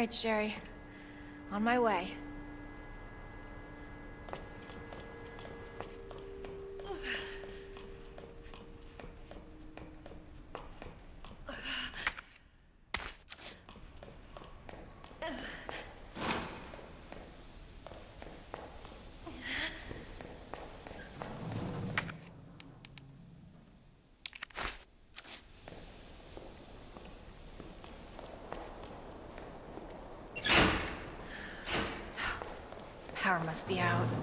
right, Sherry. On my way. Power must be out.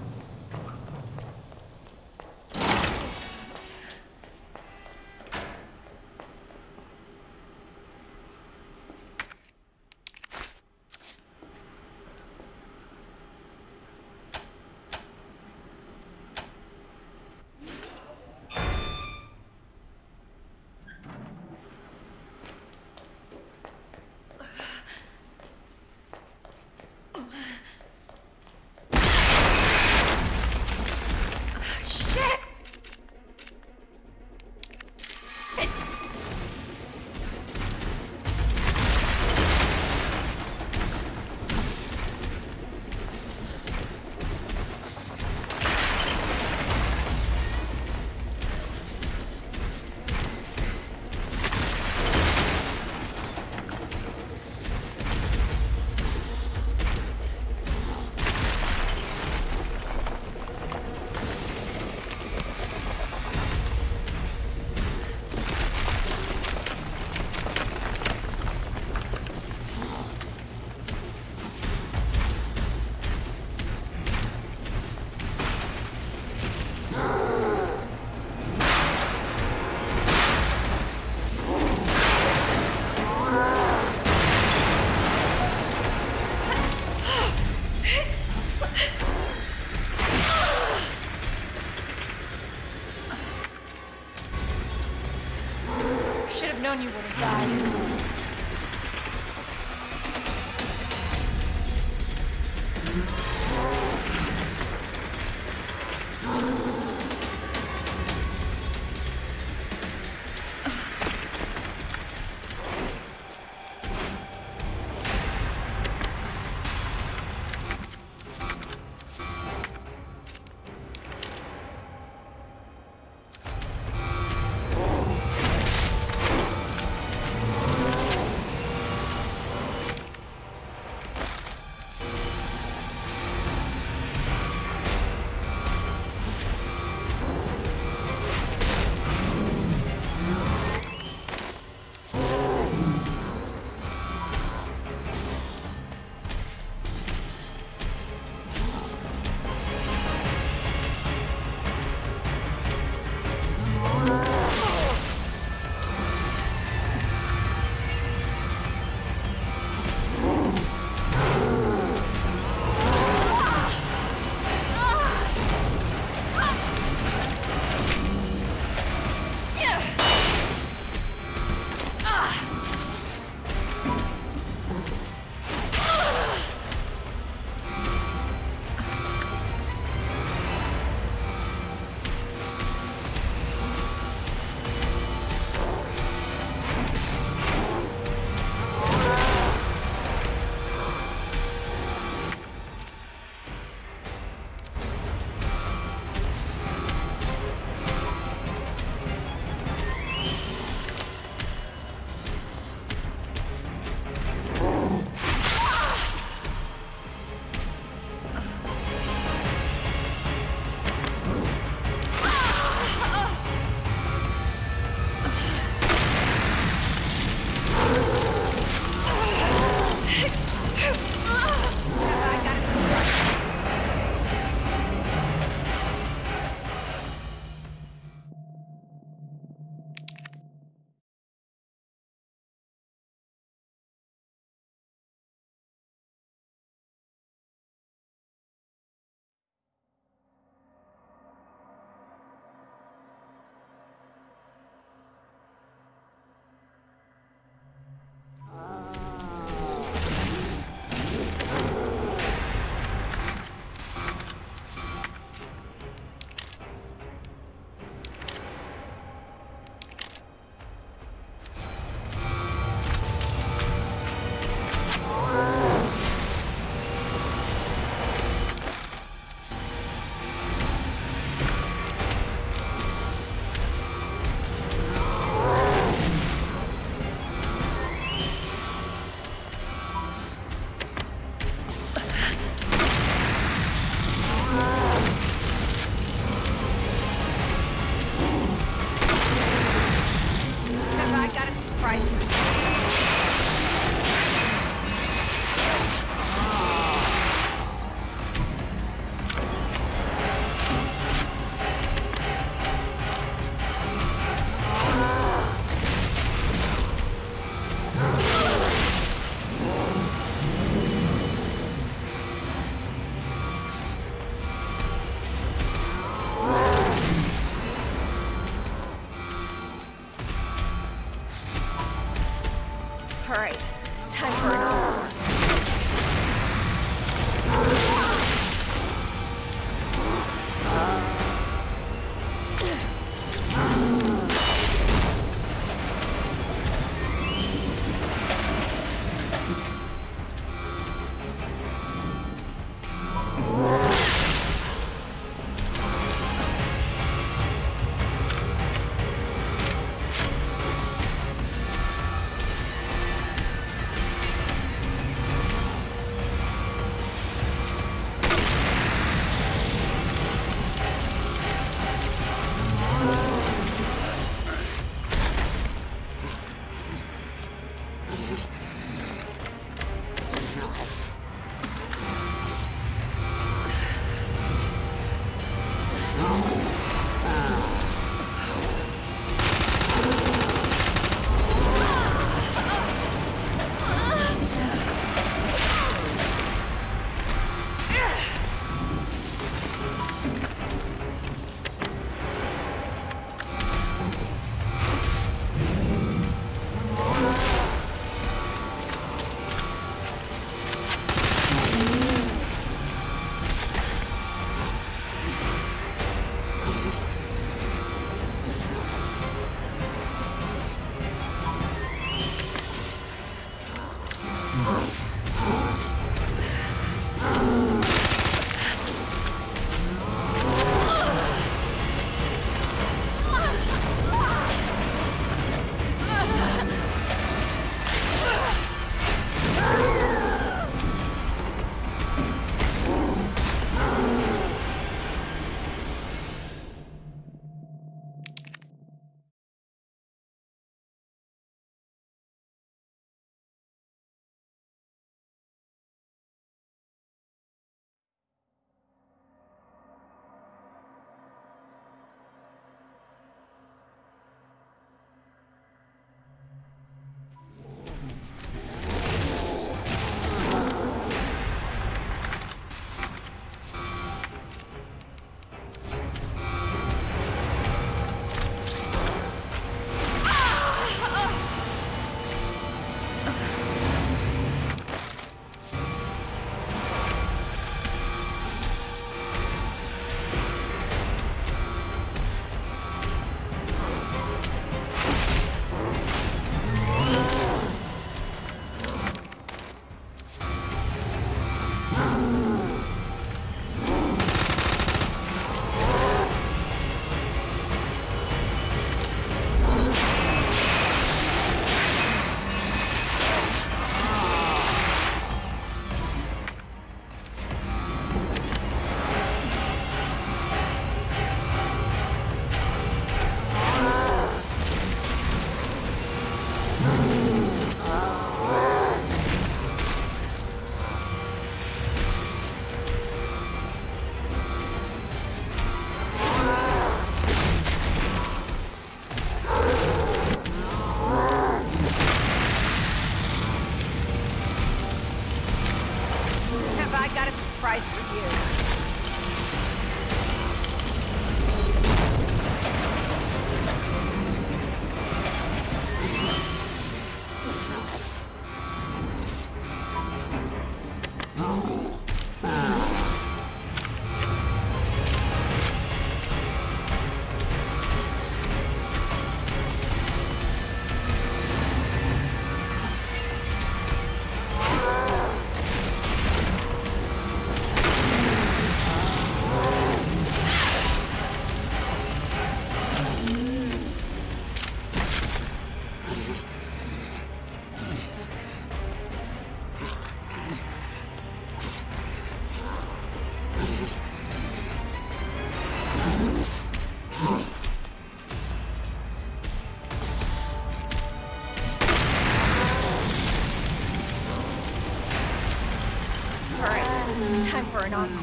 For an encore.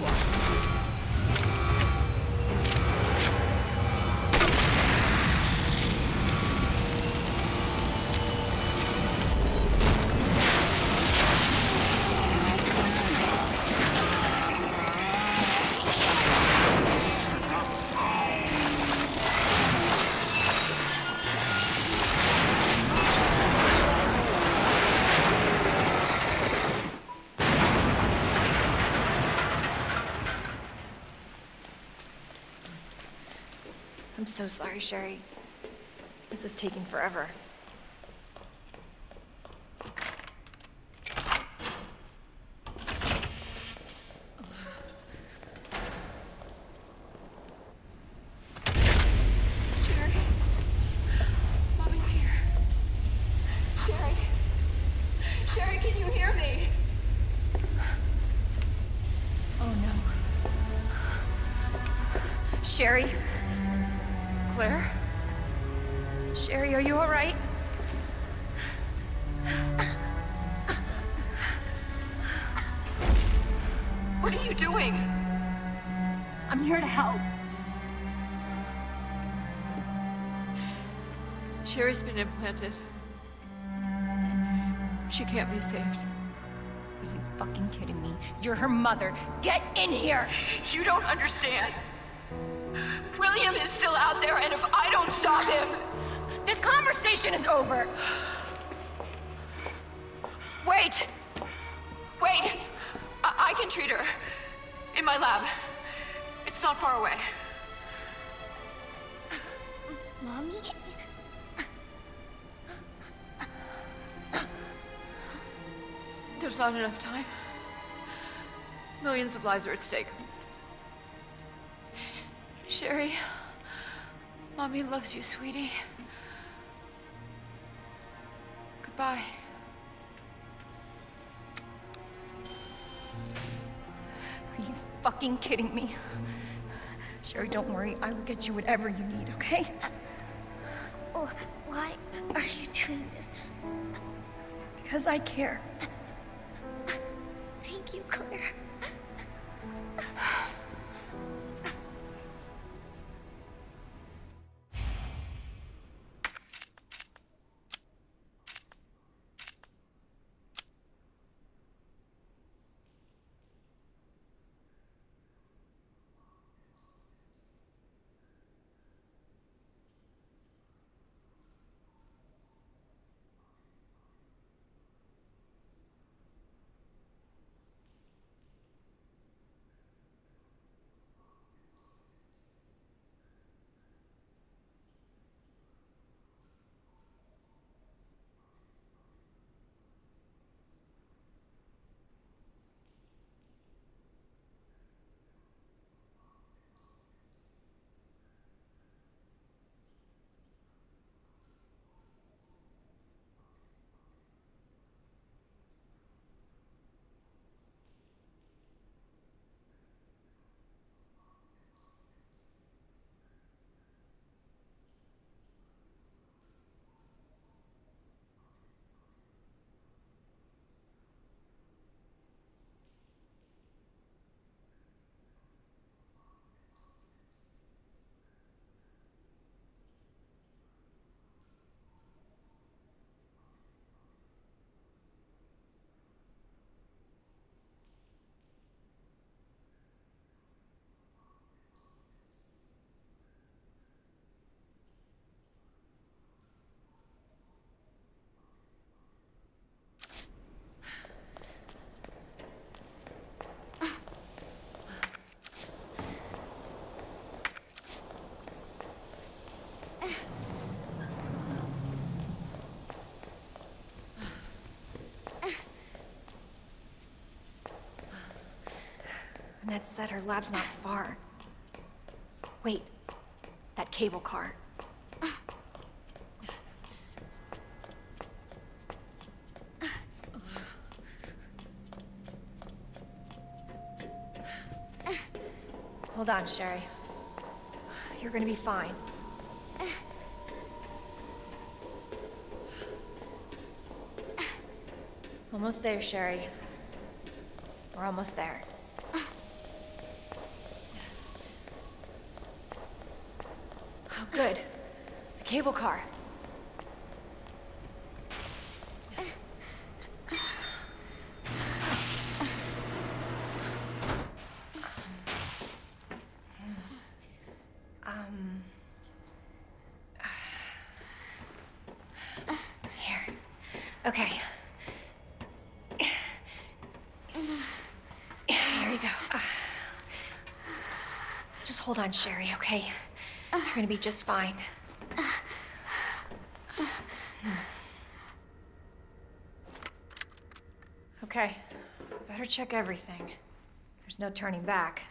So sorry, Sherry. This is taking forever. Sugar? Mom here. Sherry. Sherry, can you hear me? Oh no. Sherry. Claire? Sherry, are you alright? What are you doing? I'm here to help. Sherry's been implanted. She can't be saved. Are you fucking kidding me? You're her mother. Get in here! You don't understand. William is still out there, and if I don't stop him. This conversation is over! Wait! Wait! I, I can treat her. In my lab. It's not far away. Mommy? There's not enough time. Millions of lives are at stake. Sherry, Mommy loves you, sweetie. Goodbye. Are you fucking kidding me? Sherry, don't worry. I will get you whatever you need, okay? Oh, why are you doing this? Because I care. Thank you, Claire. Annette said her lab's not far. Wait, that cable car. Hold on, Sherry. You're gonna be fine. Almost there, Sherry. We're almost there. Oh, good. The cable car. Um. Here. Okay. Here you go. Just hold on, Sherry, okay? You're gonna be just fine. Okay. Better check everything. There's no turning back.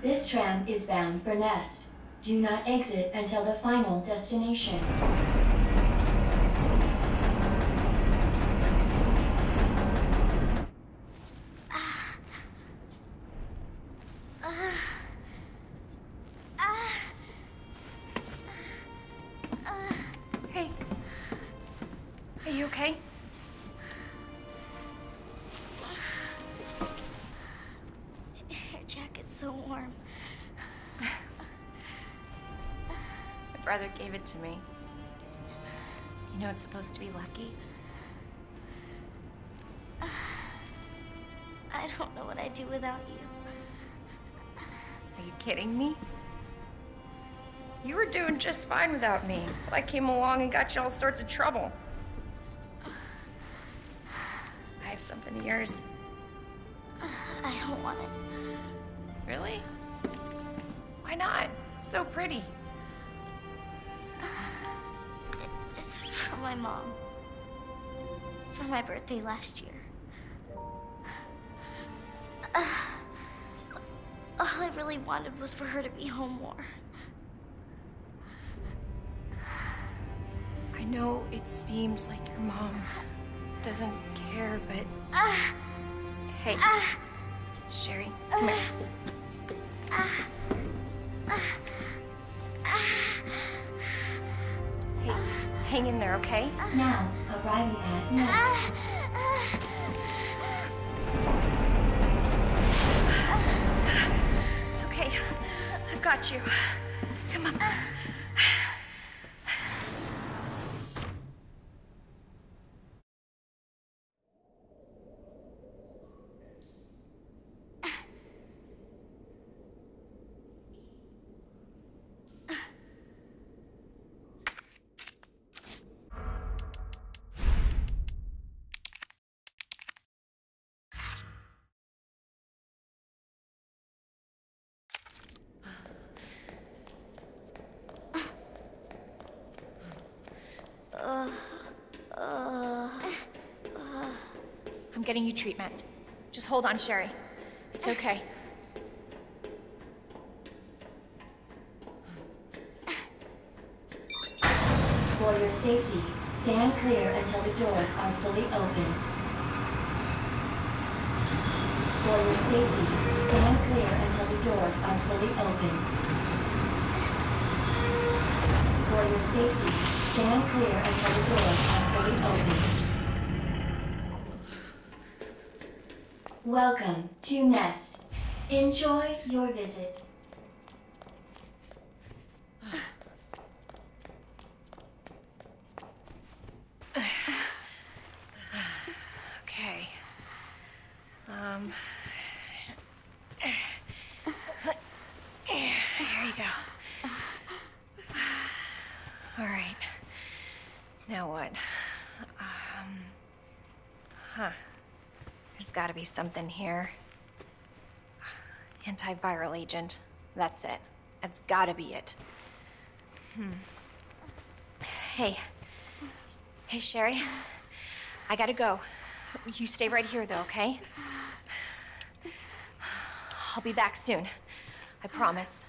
This tram is bound for Nest. Do not exit until the final destination. Gave it to me. You know it's supposed to be lucky. I don't know what I'd do without you. Are you kidding me? You were doing just fine without me, so I came along and got you all sorts of trouble. I have something of yours. I don't want it. Really? Why not? So pretty. For my birthday last year. Uh, all I really wanted was for her to be home more. I know it seems like your mom doesn't care, but Ah, hey, ah, Sherry, come here. Hey, hang in there, okay? Now, arriving at Nest. ah, It's okay. I've got you. Come on. I'm getting you treatment. Just hold on, Sherry. It's ah. okay. For your safety, stand clear until the doors are fully open. For your safety, stand clear until the doors are fully open. For your safety, stand clear until the doors are fully open. Welcome to Nest. Enjoy your visit. Okay. Um. Here you go. All right. Now what? Um. Huh. There's gotta be something here. Antiviral agent. That's it. That's gotta be it. Hmm. Hey. Hey, Sherry. I gotta go. You stay right here, though, okay? I'll be back soon. I promise.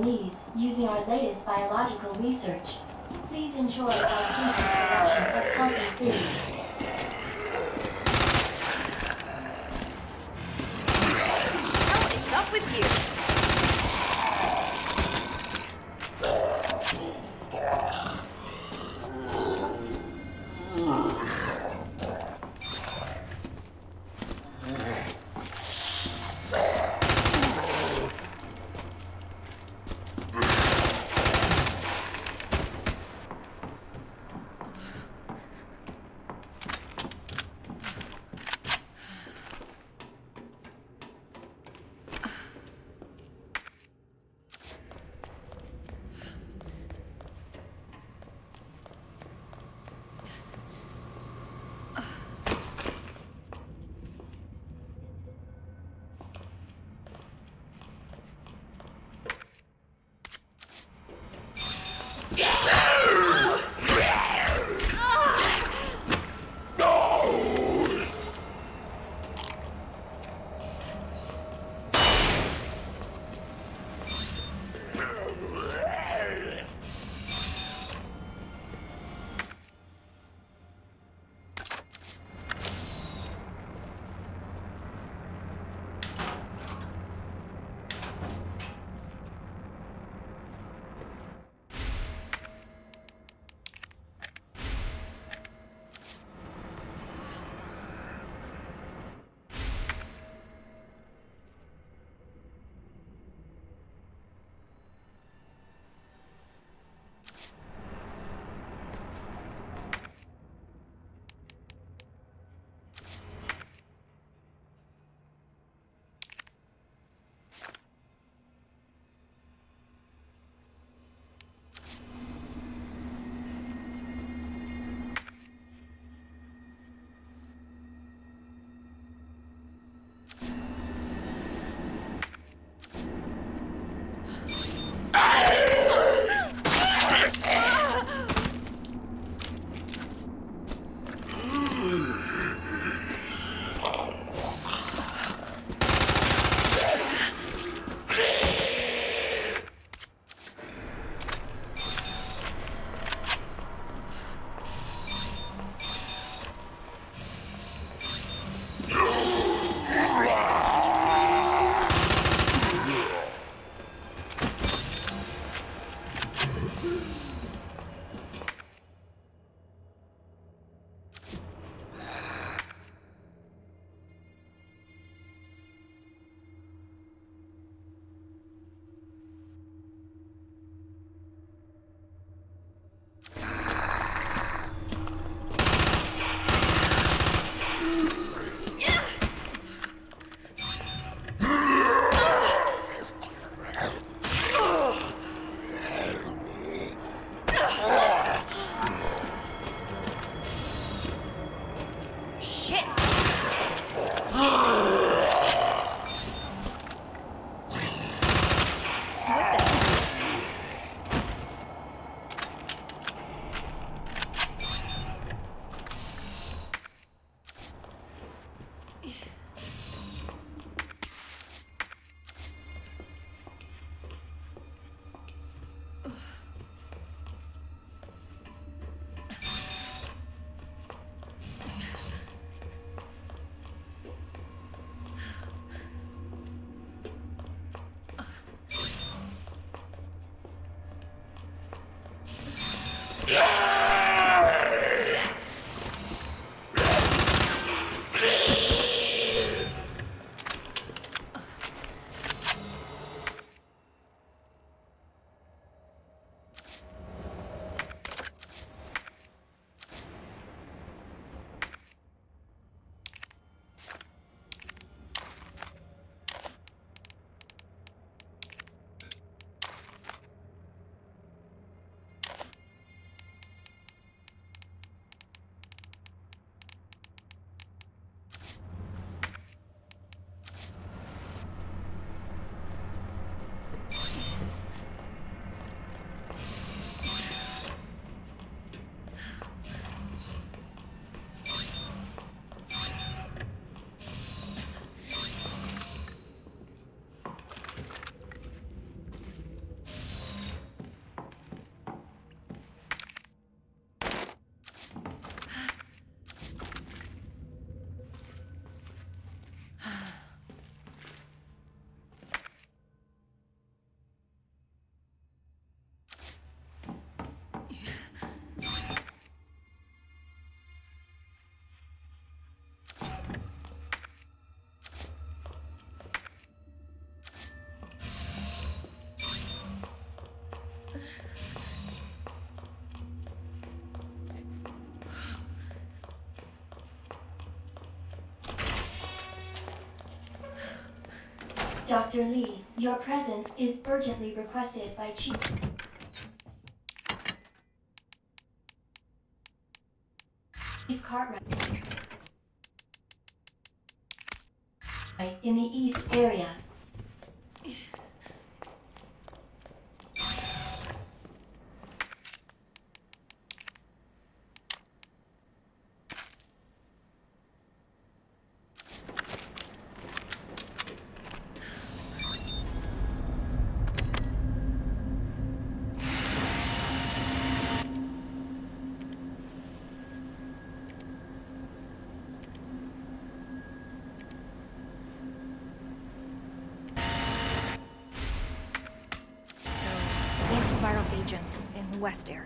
Needs using our latest biological research. Please enjoy our tasty selection of healthy foods. Yeah. Dr. Lee, your presence is urgently requested by Chief. Chief Cartwright. In the east area. Agents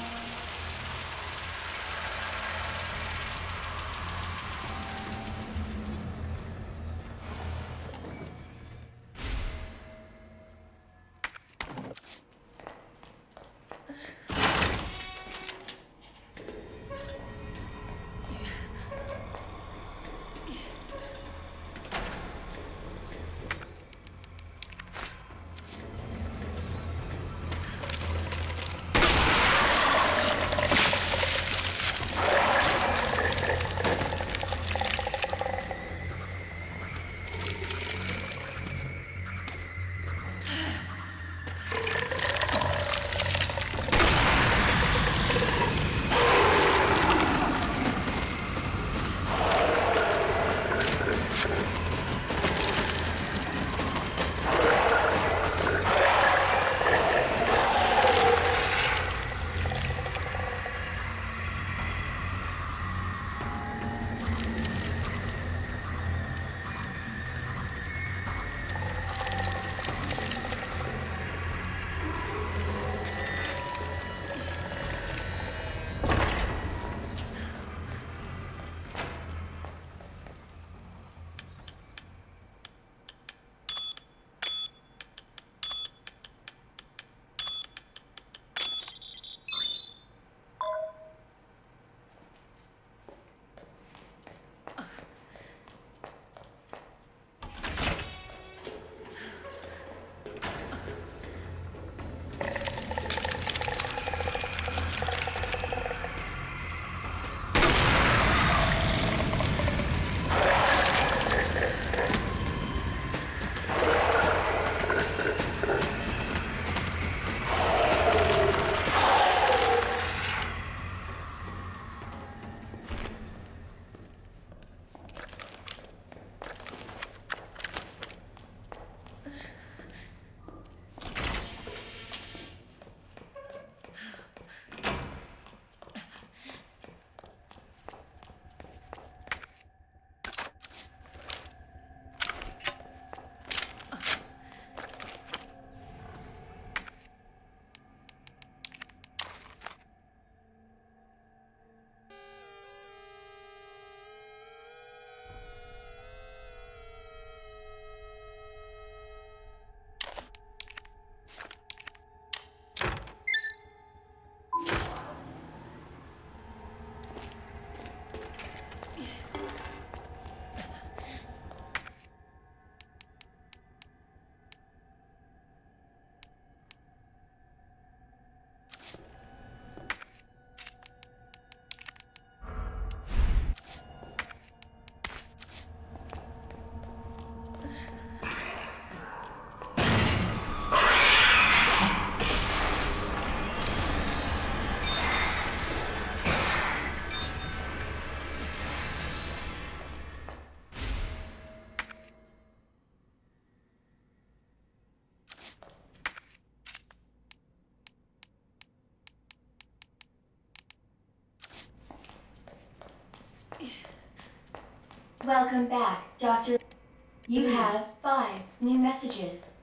Welcome back, Dr. You have five new messages.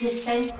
Dispense.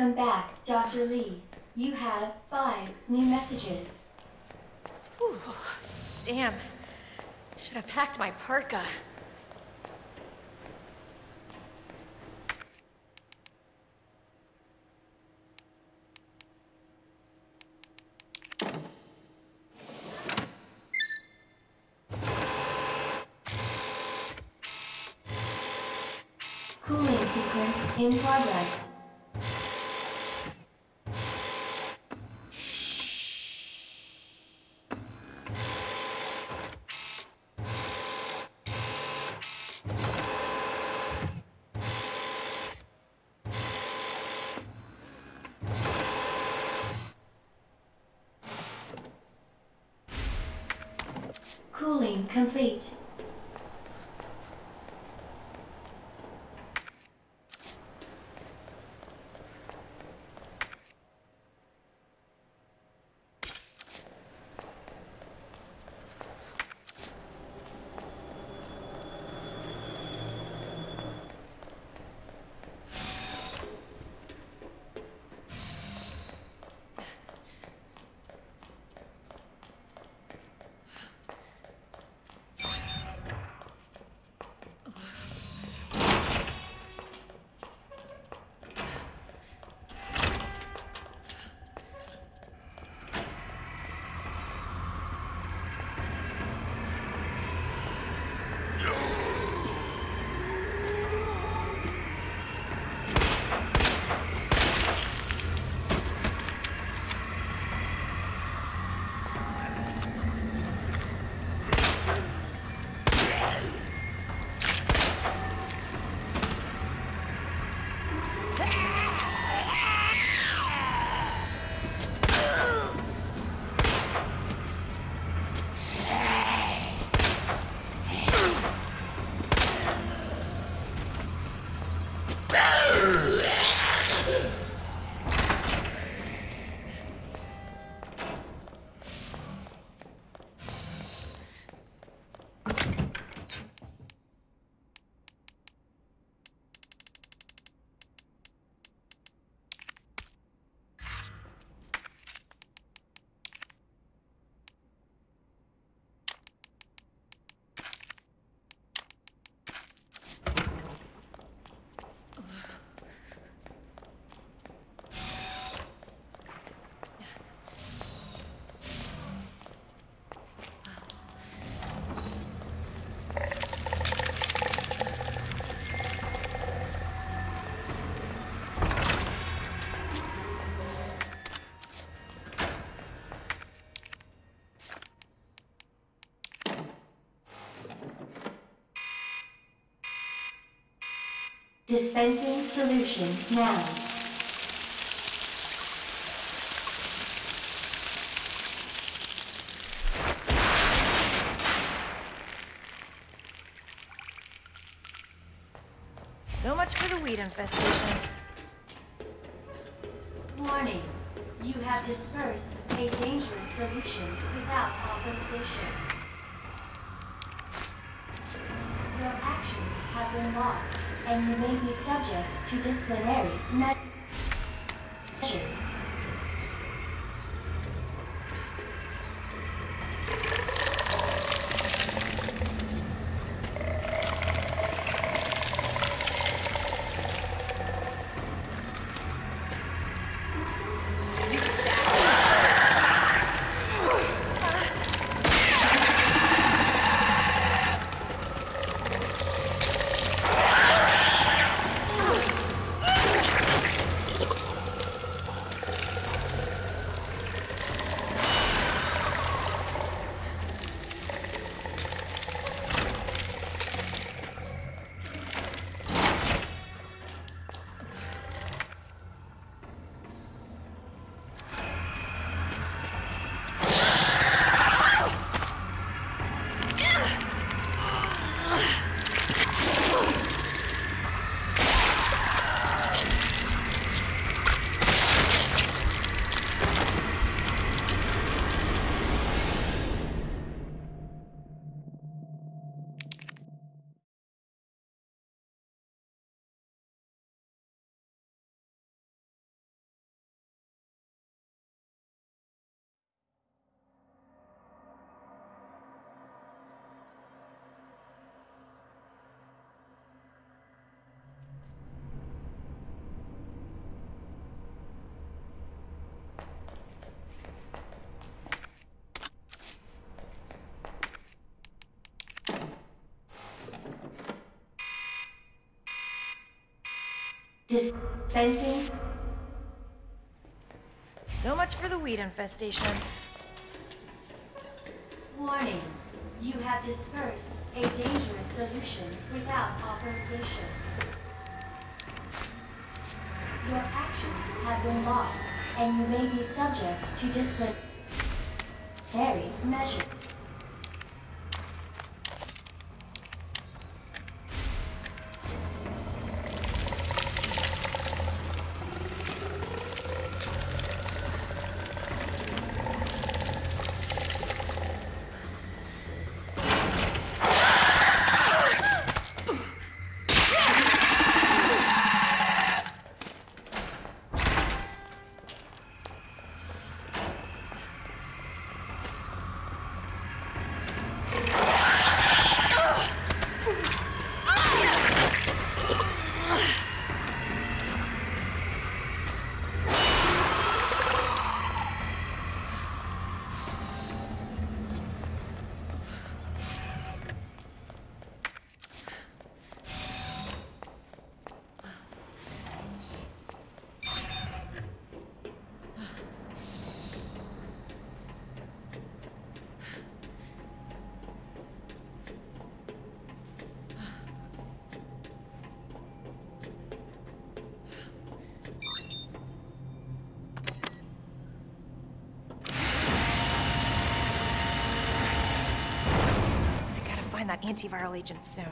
Welcome back, Dr. Lee. You have five new messages. Damn. Should have packed my parka. Complete. Dispensing solution now. So much for the weed infestation. Warning. You have dispersed a dangerous solution without authorization. And you may be subject to disciplinary measures. Dispensing So much for the weed infestation. Warning. You have dispersed a dangerous solution without authorization. Your actions have been logged, and you may be subject to disciplinary measures. Antiviral agent soon.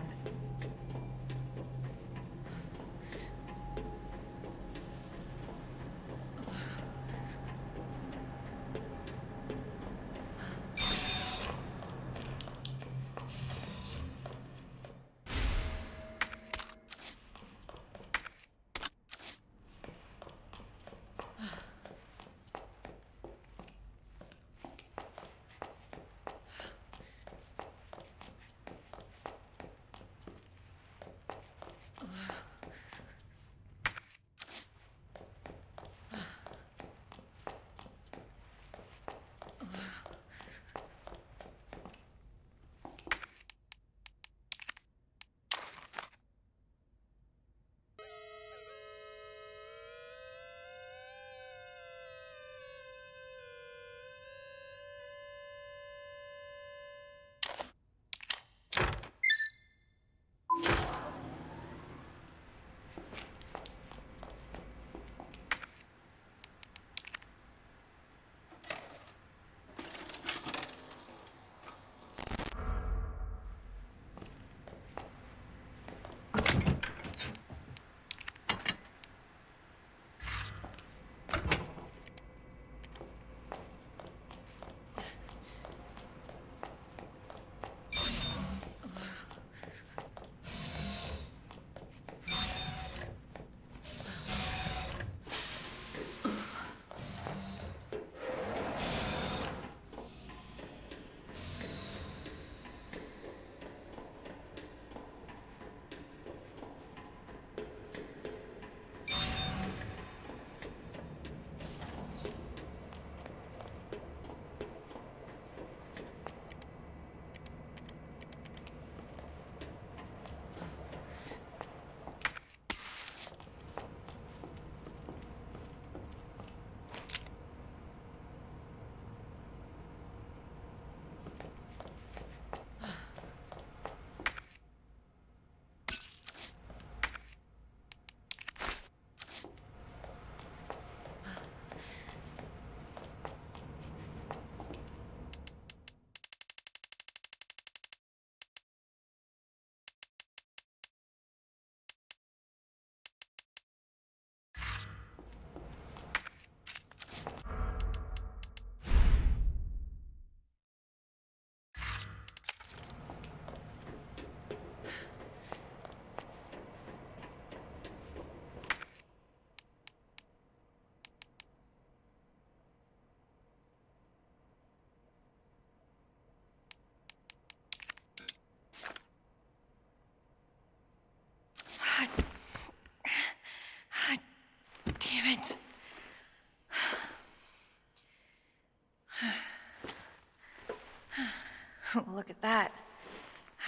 Look at that.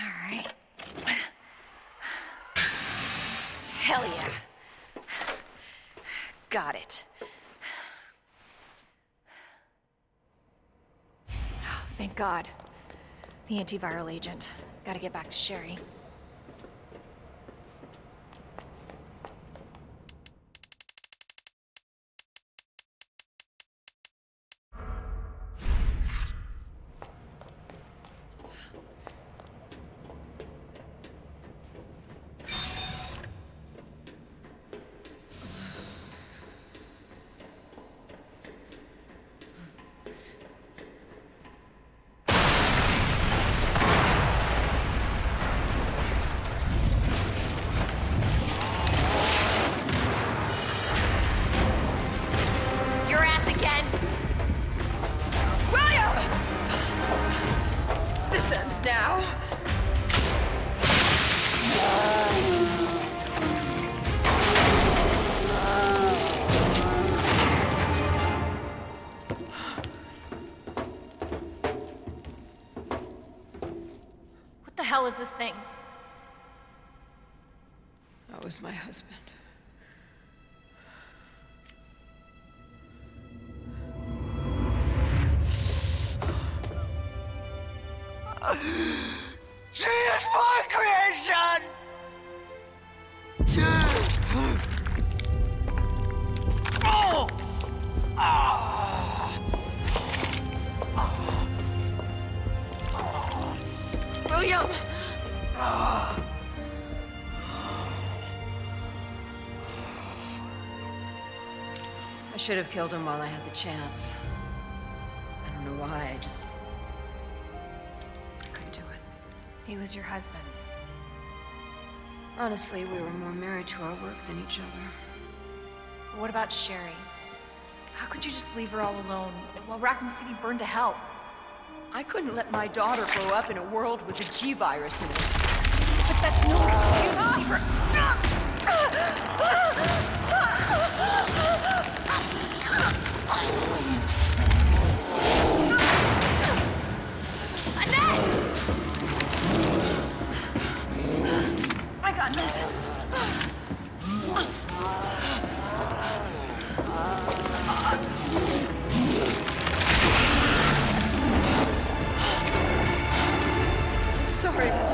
All right. Hell yeah. Got it. Oh, thank God. The antiviral agent. Gotta get back to Sherry. Should have killed him while I had the chance. I don't know why, I just. I couldn't do it. He was your husband. Honestly, we were more married to our work than each other. What about Sherry? How could you just leave her all alone while Raccoon City burned to hell? I couldn't let my daughter grow up in a world with a G virus in it. But that's no excuse. Leave her. I. Sorry.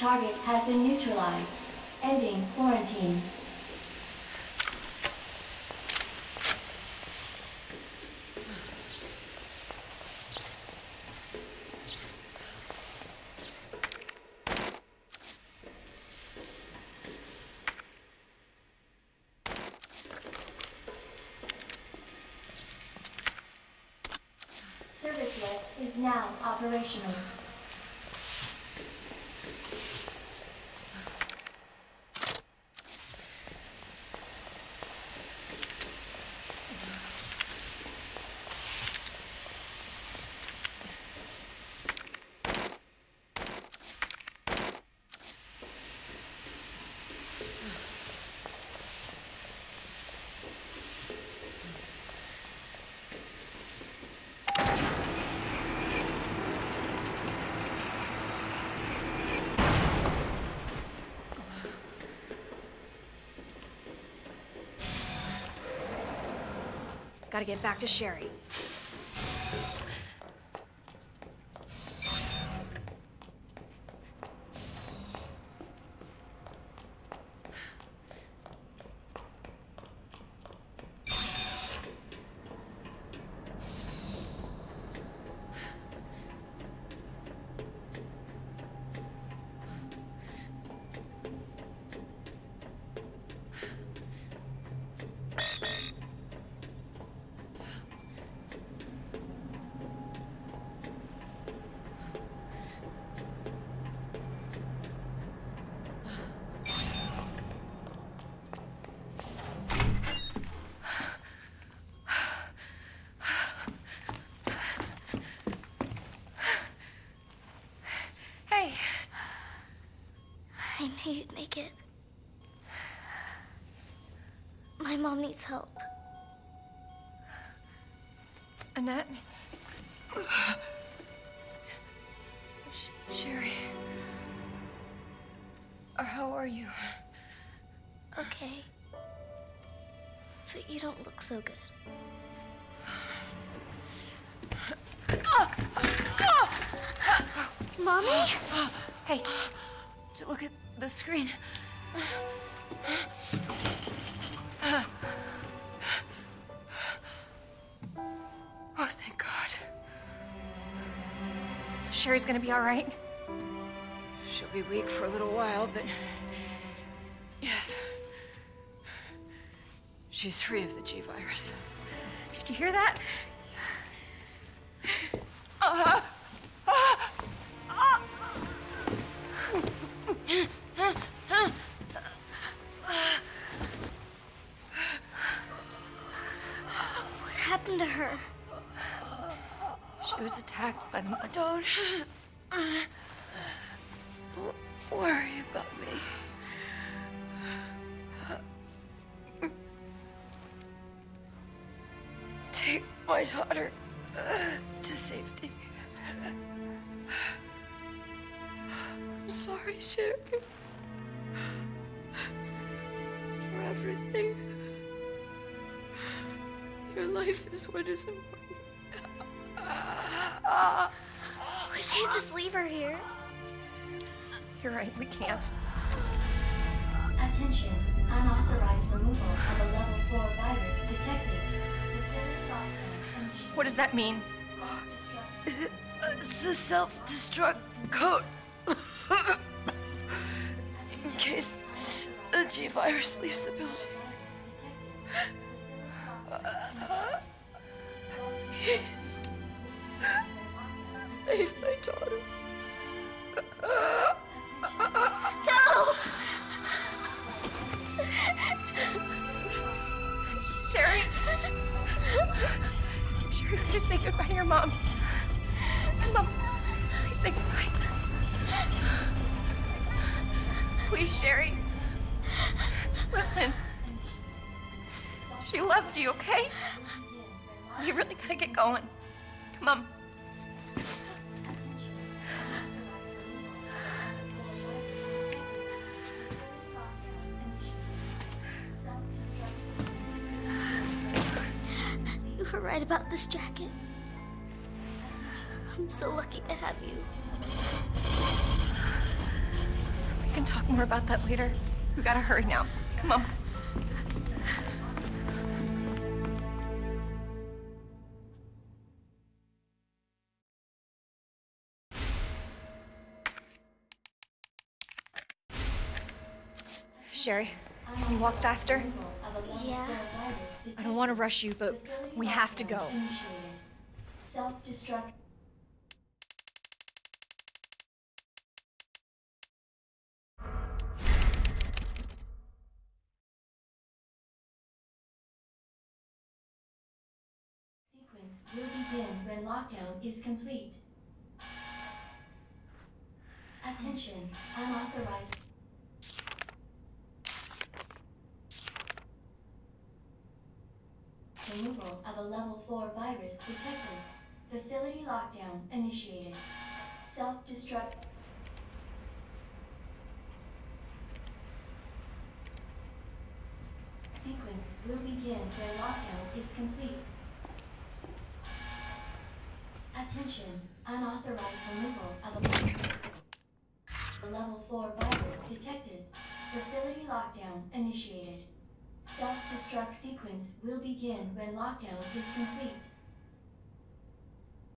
Target has been neutralized. Ending quarantine. Service lift is now operational. Gotta get back to Sherry. Knew you'd make it. My mom needs help. Annette. Sh- Sherry. How are you? Okay. But you don't look so good. Ah! Ah! Mommy? Hey, to look at the screen. Oh, thank God. So Sherry's gonna be all right? She'll be weak for a little while, but. Yes. She's free of the G virus. Did you hear that? Is what is important. We can't just leave her here. You're right, we can't. Attention. Unauthorized removal of a level 4 virus detected. Facility. What does that mean? It's a self-destruct code. In case the G virus leaves the building. Please. Save my daughter. No! Sherry? Sherry, just say goodbye to your mom. Mom, please say goodbye. Please, Sherry. Listen. She loved you, okay? Initiated. Self-destruct sequence. You were right about this jacket. I'm so lucky to have you. We can talk more about that later. We gotta hurry now. Come on. Sherry, can you walk faster? Yeah. I don't want to rush you, but we have to go. Self-destruct. Sequence will begin when lockdown is complete. Attention, unauthorized. Removal of a level 4 virus detected. Facility lockdown initiated. Self-destruct. Sequence will begin when lockdown is complete. Attention, unauthorized removal of a level 4 virus detected. Facility lockdown initiated. Self-destruct sequence will begin when lockdown is complete.